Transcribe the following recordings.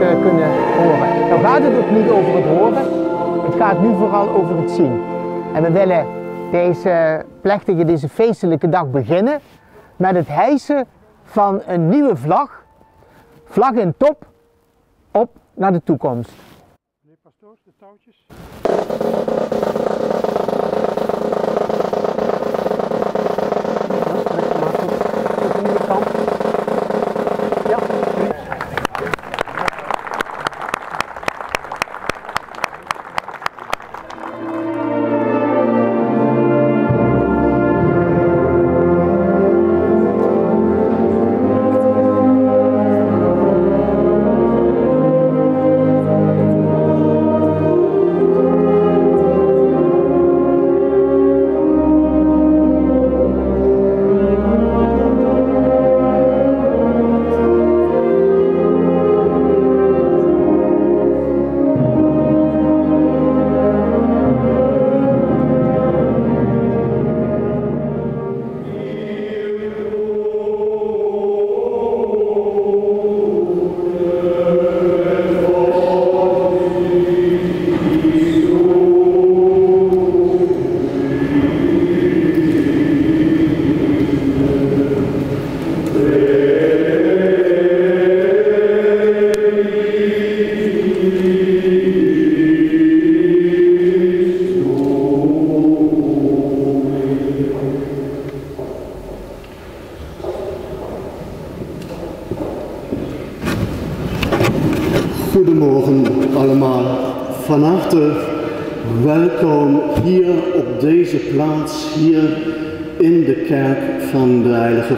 eh, kunnen horen. Nou gaat het ook niet over het horen, het gaat nu vooral over het zien. En we willen deze plechtige, deze feestelijke dag beginnen met het hijsen van een nieuwe vlag. Vlag in top, op naar de toekomst. Meneer pastoors, de touwtjes.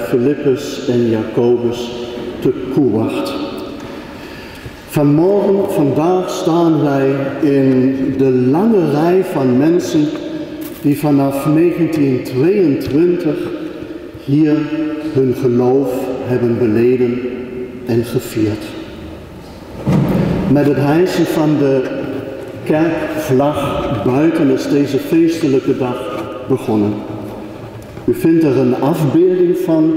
Philippus en Jacobus te Koewacht. Vanmorgen, vandaag staan wij in de lange rij van mensen die vanaf 1922 hier hun geloof hebben beleden en gevierd. Met het hijsen van de kerkvlag buiten is deze feestelijke dag begonnen. U vindt er een afbeelding van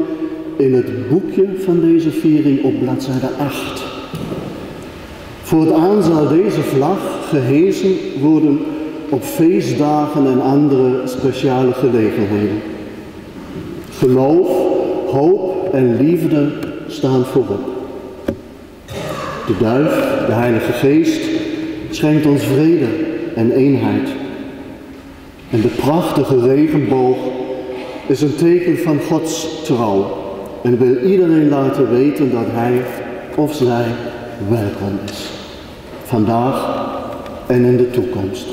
in het boekje van deze viering op bladzijde 8. Voortaan zal deze vlag gehezen worden op feestdagen en andere speciale gelegenheden. Geloof, hoop en liefde staan voorop. De duif, de Heilige Geest, schenkt ons vrede en eenheid. En de prachtige regenboog is een teken van Gods trouw en wil iedereen laten weten dat hij of zij welkom is. Vandaag en in de toekomst.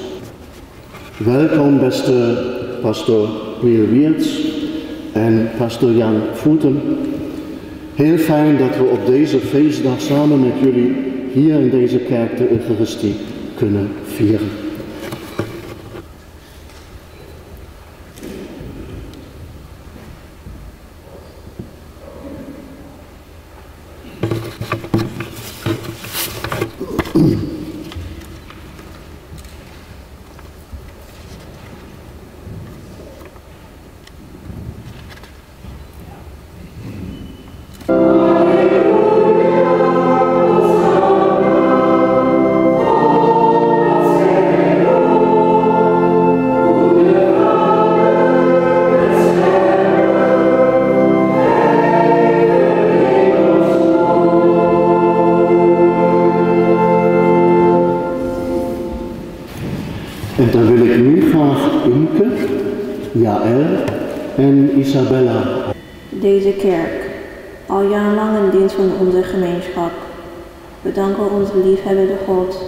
Welkom beste pastor Miel Wiertz en pastor Jan Voeten. Heel fijn dat we op deze feestdag samen met jullie hier in deze kerk de Eucharistie kunnen vieren. En Isabella. Deze kerk, al jarenlang in dienst van onze gemeenschap. We danken onze liefhebbende God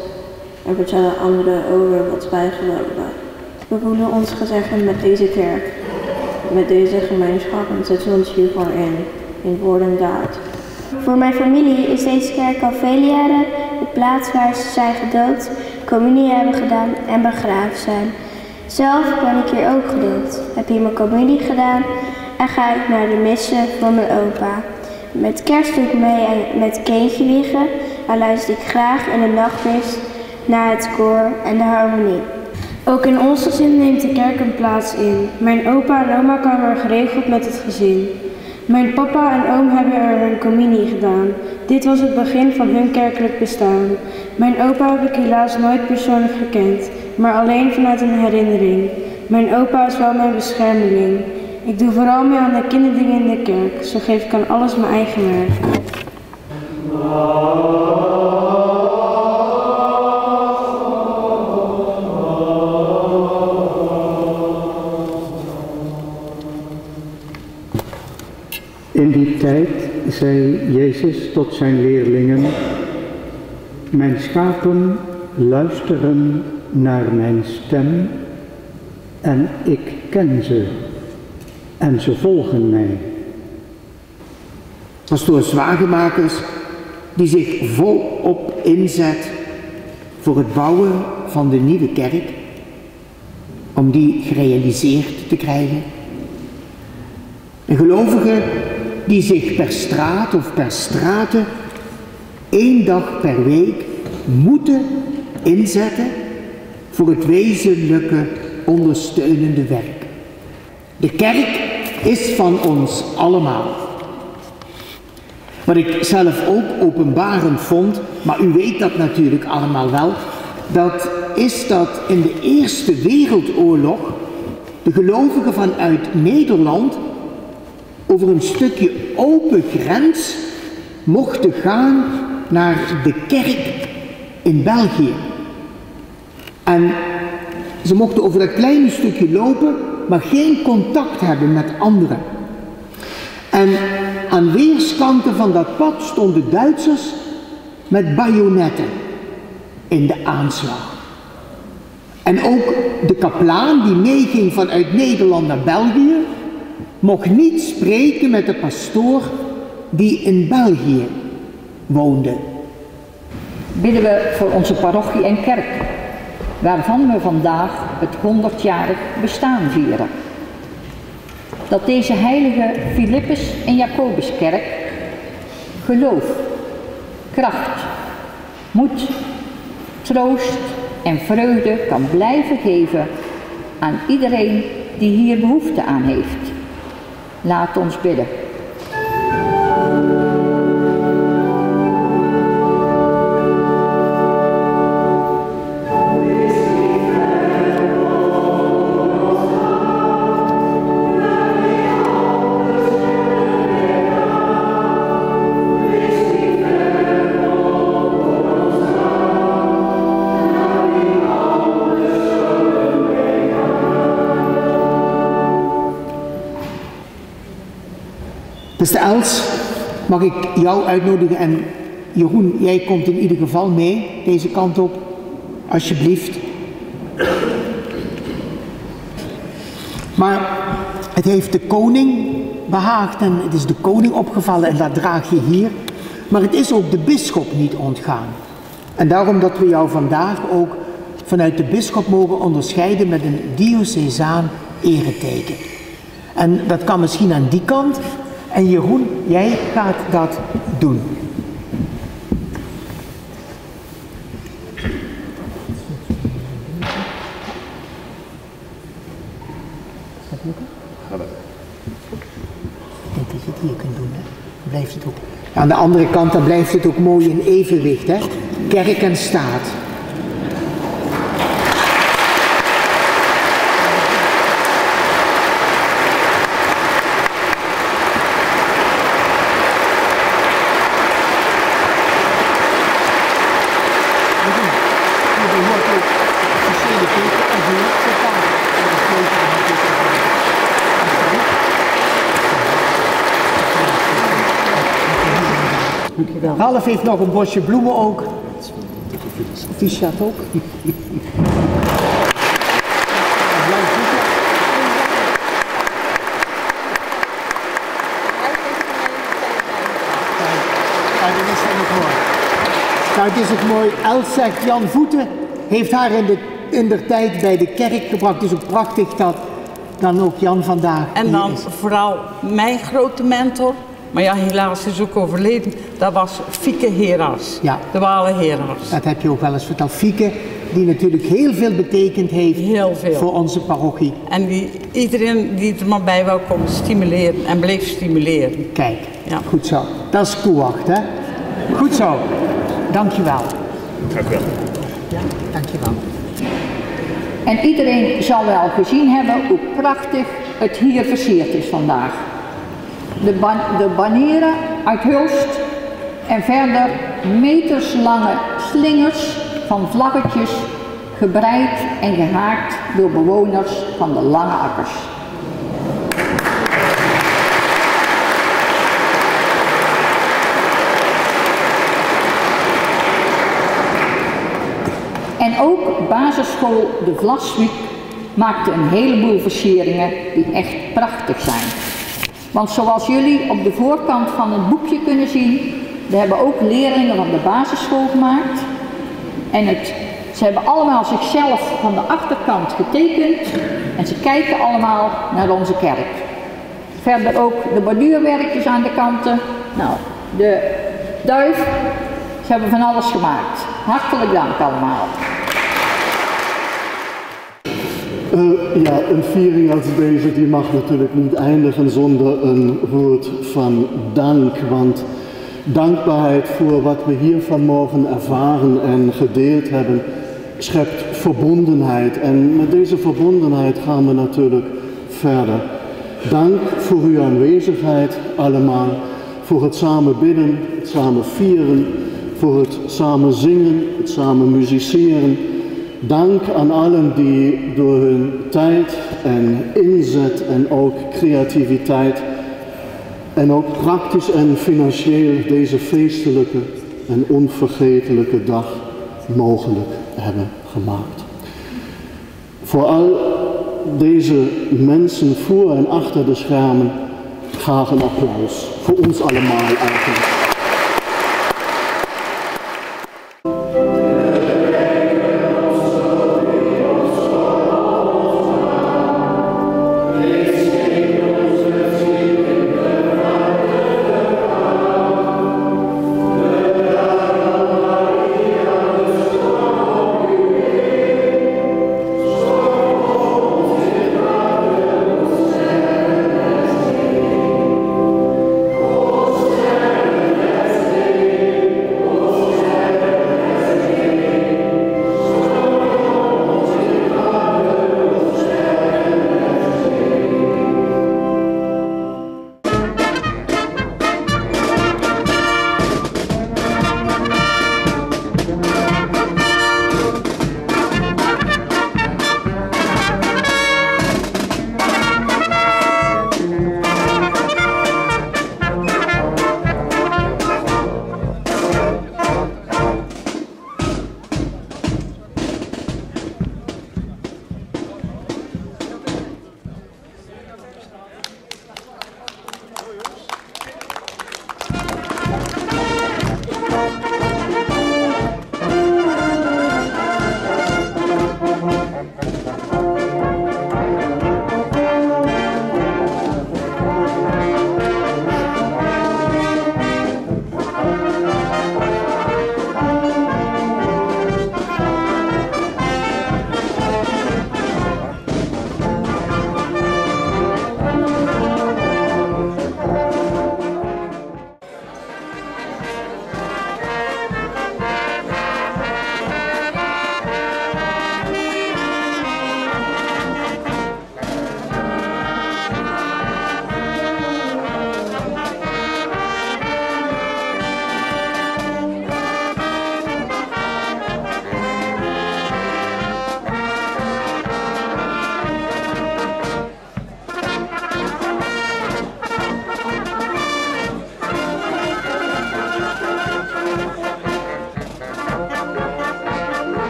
en vertellen anderen over wat wij geloven. We voelen ons gezegend met deze kerk, met deze gemeenschap en zetten ons hiervoor in, in woord en daad. Voor mijn familie is deze kerk al vele jaren de plaats waar ze zijn gedoopt, communie hebben gedaan en begraven zijn. Zelf ben ik hier ook gedoopt, heb hier mijn communie gedaan en ga ik naar de missen van mijn opa. Met kerst mee en met kindje wiegen en luister ik graag in de nachtmis naar het koor en de harmonie. Ook in ons gezin neemt de kerk een plaats in. Mijn opa en oma komen er geregeld met het gezin. Mijn papa en oom hebben er hun communie gedaan. Dit was het begin van hun kerkelijk bestaan. Mijn opa heb ik helaas nooit persoonlijk gekend, maar alleen vanuit een herinnering. Mijn opa is wel mijn beschermeling. Ik doe vooral mee aan de kinderdingen in de kerk, zo geef ik aan alles mijn eigen werk. In die tijd zei Jezus tot zijn leerlingen, mijn schapen luisteren naar mijn stem en ik ken ze en ze volgen mij. Pastoor Zwagemakers die zich volop inzet voor het bouwen van de nieuwe kerk, om die gerealiseerd te krijgen. Een gelovige die zich per straat of per straten één dag per week moeten inzetten voor het wezenlijke ondersteunende werk. De kerk is van ons allemaal. Wat ik zelf ook openbarend vond, maar u weet dat natuurlijk allemaal wel, dat is dat in de Eerste Wereldoorlog de gelovigen vanuit Nederland over een stukje open grens mochten gaan naar de kerk in België. En ze mochten over dat kleine stukje lopen, maar geen contact hebben met anderen. En aan weerskanten van dat pad stonden Duitsers met bajonetten in de aanslag. En ook de kaplaan die meeging vanuit Nederland naar België, mocht niet spreken met de pastoor die in België woonde. Bidden we voor onze parochie en kerk, waarvan we vandaag het 100-jarig bestaan vieren. Dat deze heilige Philippus en Jacobuskerk geloof, kracht, moed, troost en vreugde kan blijven geven aan iedereen die hier behoefte aan heeft. Laat ons bidden. Beste Els, mag ik jou uitnodigen en Jeroen, jij komt in ieder geval mee deze kant op, alsjeblieft. Maar het heeft de koning behaagd en het is de koning opgevallen en dat draag je hier. Maar het is ook de bisschop niet ontgaan. En daarom dat we jou vandaag ook vanuit de bisschop mogen onderscheiden met een diocesaan ereteken. En dat kan misschien aan die kant, en Jeroen, jij gaat dat doen. Dat je het hier kunt doen, hè? Dan blijft het ook. Aan de andere kant, dan blijft het ook mooi in evenwicht, hè? Kerk en staat. Ralf heeft nog een bosje bloemen ook. T-shirt ook. Nou, is het is ook mooi. Els zegt, Jan Voeten heeft haar in de, in de tijd bij de kerk gebracht. Het is ook prachtig dat dan ook Jan vandaag En dan is. vooral mijn grote mentor, maar ja, helaas is ook overleden, dat was Fieke Heras. Ja. De Wale Heras. Dat heb je ook wel eens verteld. Fieke die natuurlijk heel veel betekend heeft Heel veel. voor onze parochie. En die, iedereen die er maar bij wou komen stimuleren en bleef stimuleren. Kijk, Ja. goed zo. Dat is koewacht, hè? Goed zo. Dankjewel. Dank u wel. Ja, dankjewel. En iedereen zal wel gezien hebben hoe prachtig het hier versierd is vandaag. De, ban de banieren uit Hulst en verder meterslange slingers van vlaggetjes, gebreid en gehaakt door bewoners van de lange akkers. En ook basisschool De Vlaswiek maakte een heleboel versieringen die echt prachtig zijn. Want zoals jullie op de voorkant van het boekje kunnen zien, we hebben ook leerlingen van de basisschool gemaakt. En het, ze hebben allemaal zichzelf van de achterkant getekend en ze kijken allemaal naar onze kerk. Verder ook de borduurwerkjes aan de kanten. Nou, de duif, ze hebben van alles gemaakt. Hartelijk dank allemaal. Eh, ja, een viering als deze die mag natuurlijk niet eindigen zonder een woord van dank. Want dankbaarheid voor wat we hier vanmorgen ervaren en gedeeld hebben, schept verbondenheid. En met deze verbondenheid gaan we natuurlijk verder. Dank voor uw aanwezigheid allemaal, voor het samen bidden, het samen vieren, voor het samen zingen, het samen musiceren. Dank aan allen die door hun tijd en inzet en ook creativiteit en ook praktisch en financieel deze feestelijke en onvergetelijke dag mogelijk hebben gemaakt. Voor al deze mensen voor en achter de schermen graag een applaus voor ons allemaal eigenlijk.